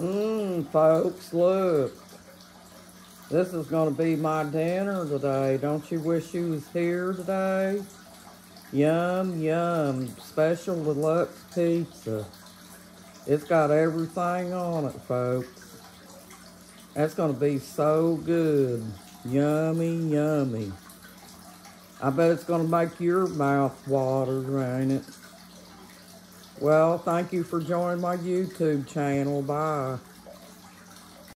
Mmm, folks, look. This is going to be my dinner today. Don't you wish you was here today? Yum, yum. Special deluxe pizza. It's got everything on it, folks. That's going to be so good. Yummy, yummy. I bet it's going to make your mouth water, ain't it? Well, thank you for joining my YouTube channel. Bye.